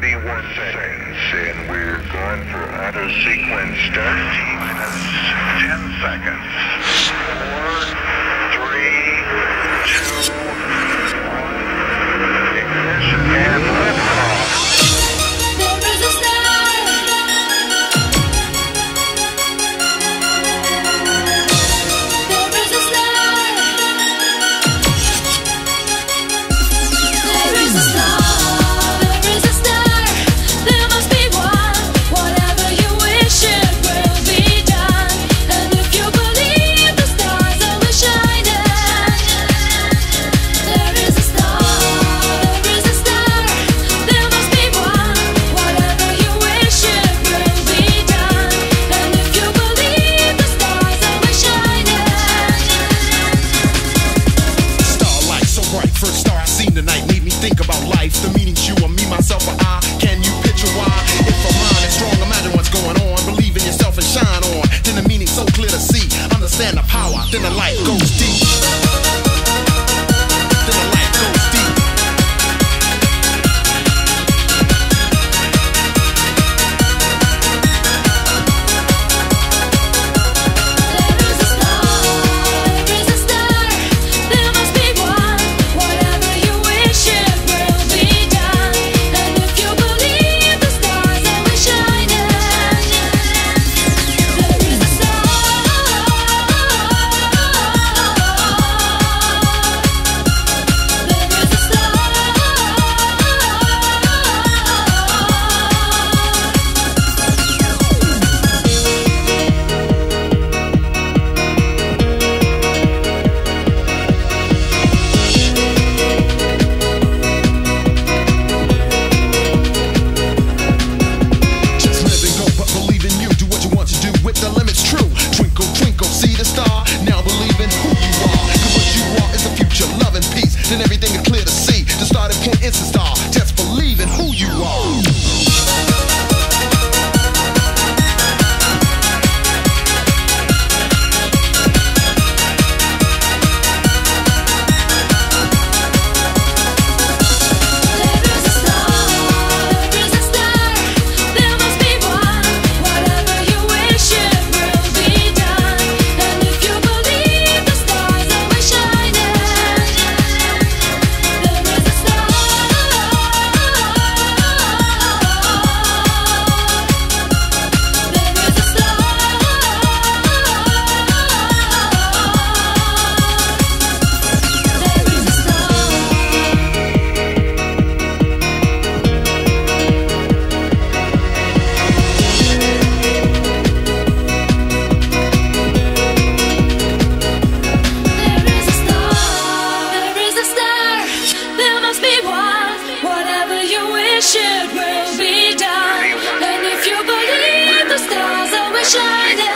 31 seconds, and we're going for auto sequence start T minus 10 seconds. swapped in the light. Go everything is clear to see. The starting point is to start. Shine.